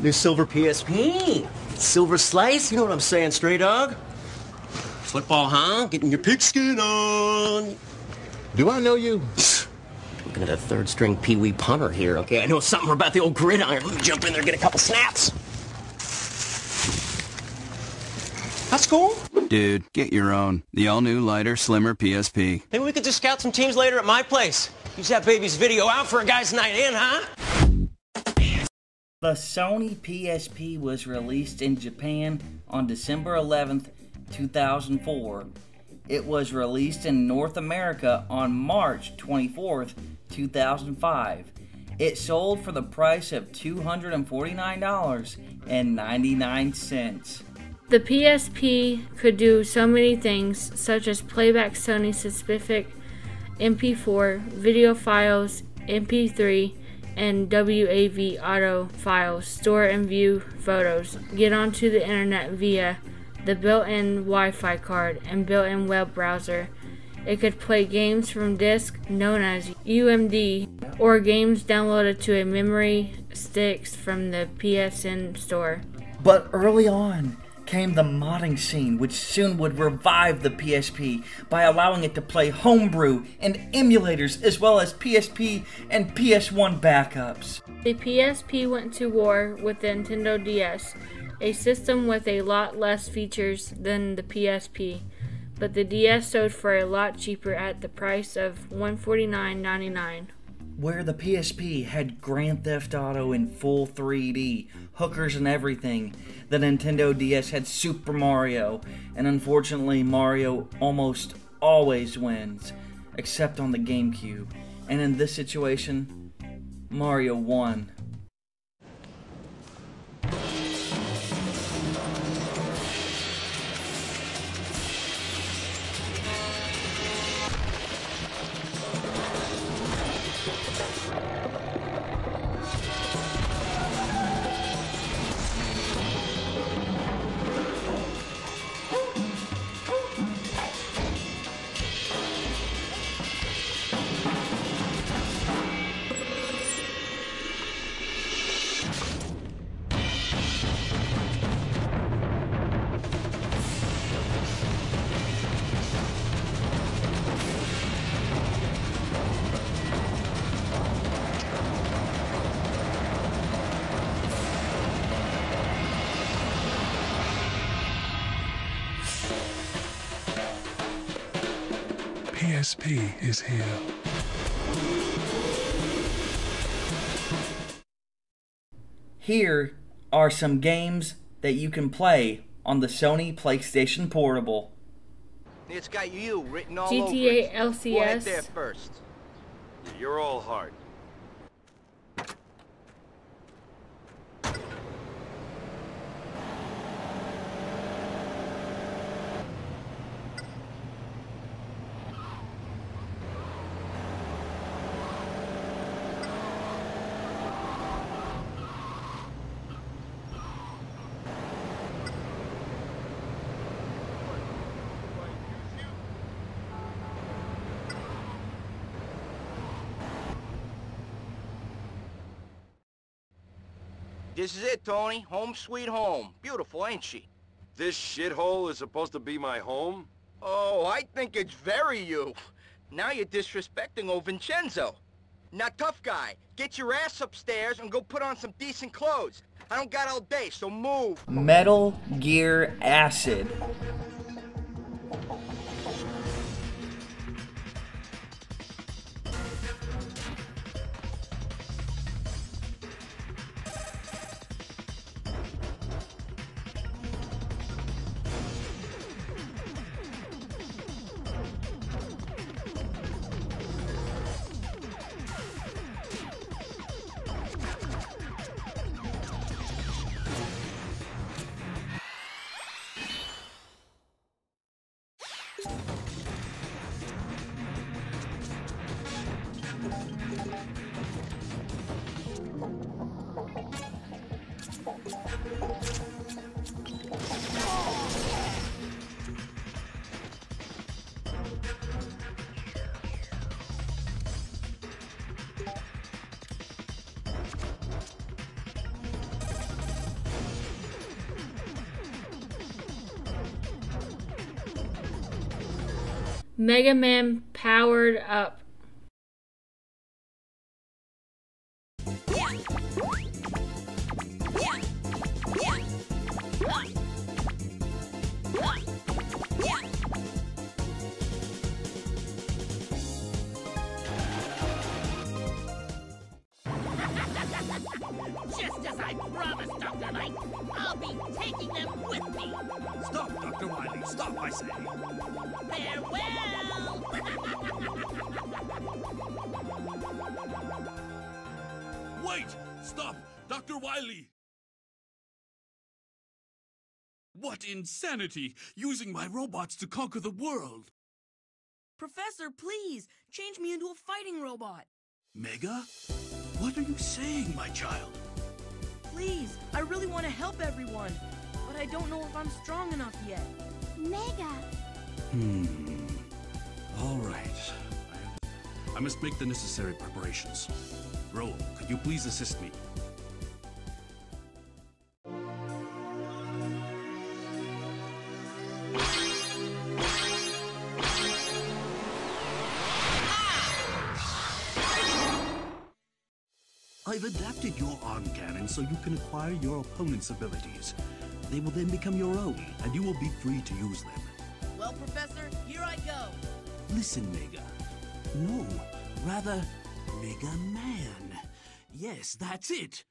New silver PSP. Silver slice, you know what I'm saying, stray dog? Football, huh? Getting your pigskin on. Do I know you? Looking at a third string pee wee punter here, okay? I know something about the old gridiron. Let me jump in there and get a couple snaps. That's cool. Dude, get your own. The all-new, lighter, slimmer PSP. Maybe we could just scout some teams later at my place. Use that baby's video out for a guy's night in, huh? The Sony PSP was released in Japan on December 11, 2004. It was released in North America on March 24, 2005. It sold for the price of $249.99. The PSP could do so many things, such as playback Sony specific MP4, video files, MP3, and WAV auto files, store and view photos, get onto the internet via the built in Wi Fi card and built in web browser. It could play games from disk known as UMD or games downloaded to a memory sticks from the PSN store. But early on came the modding scene, which soon would revive the PSP by allowing it to play homebrew and emulators as well as PSP and PS1 backups. The PSP went to war with the Nintendo DS, a system with a lot less features than the PSP, but the DS sold for a lot cheaper at the price of $149.99 where the PSP had Grand Theft Auto in full 3D, hookers and everything, the Nintendo DS had Super Mario, and unfortunately, Mario almost always wins, except on the GameCube. And in this situation, Mario won. PSP is here. Here are some games that you can play on the Sony PlayStation Portable. It's got you written all GTA over it. LCS. We'll head there first. You're all heart. This is it, Tony. Home sweet home. Beautiful, ain't she? This shithole is supposed to be my home? Oh, I think it's very you. Now you're disrespecting old Vincenzo. Now, tough guy, get your ass upstairs and go put on some decent clothes. I don't got all day, so move. Metal Gear Acid. Mega Man powered up. Stop, I say. Farewell! Wait! Stop! Dr. Wily! What insanity! Using my robots to conquer the world! Professor, please, change me into a fighting robot. Mega? What are you saying, my child? Please, I really want to help everyone, but I don't know if I'm strong enough yet. Mega. Hmm. All right. I, must make the necessary preparations. Roll, could you please assist me? I've adapted your arm cannon so you can acquire your opponent's abilities. They will then become your own, and you will be free to use them. Well, Professor, here I go. Listen, Mega. No, rather, Mega Man. Yes, that's it.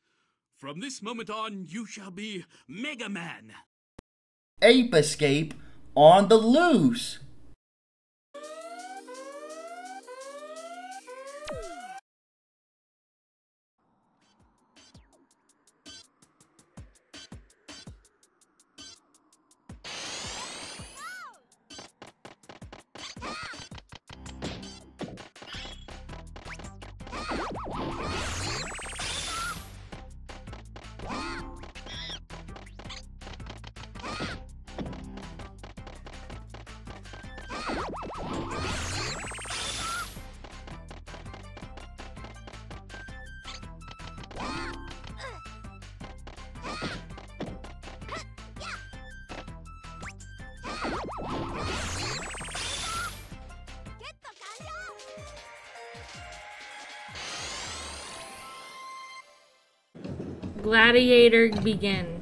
From this moment on, you shall be Mega Man. Ape Escape on the loose. Gladiator begins.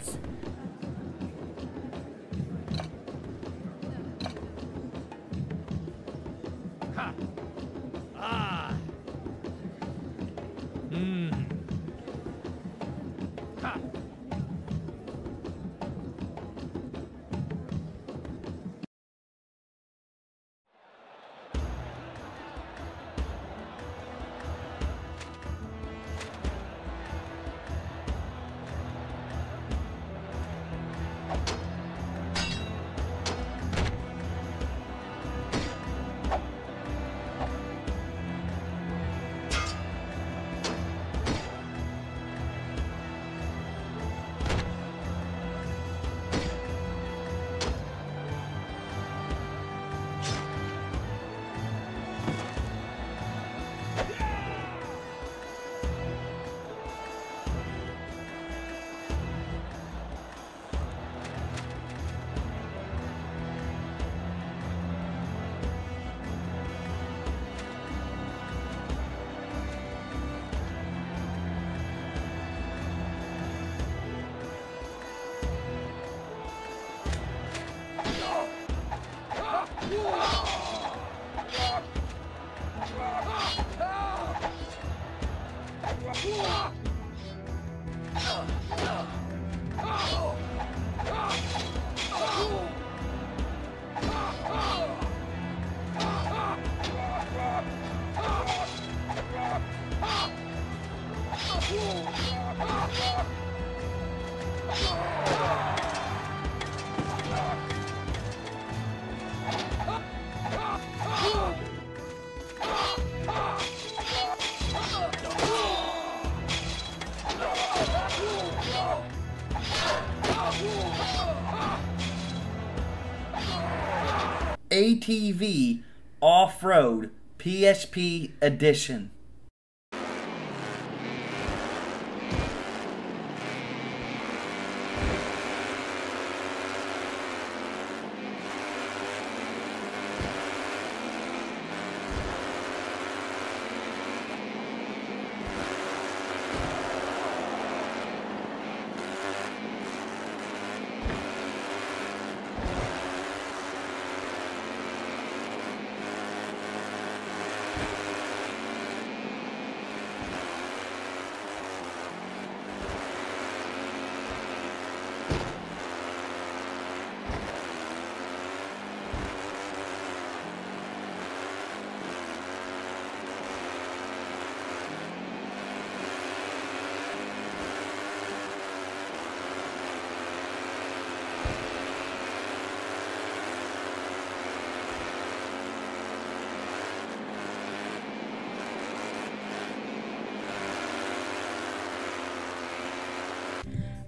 ATV Off Road PSP Edition.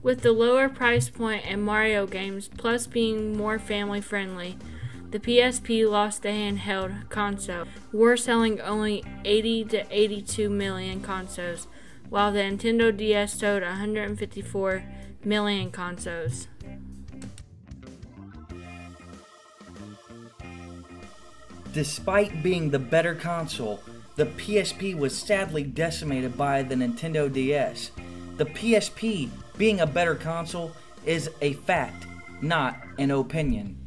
With the lower price point and Mario games, plus being more family friendly, the PSP lost the handheld console. We're selling only 80 to 82 million consoles, while the Nintendo DS sold 154 million consoles. Despite being the better console, the PSP was sadly decimated by the Nintendo DS. The PSP being a better console is a fact, not an opinion.